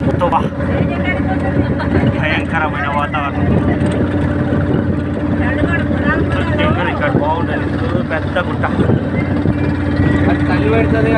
Toba భయంకరమైన వాతావరణం ఇక్కడ బాగుండదు పెద్ద గుట్ట అది తల్లి పెడుతుంది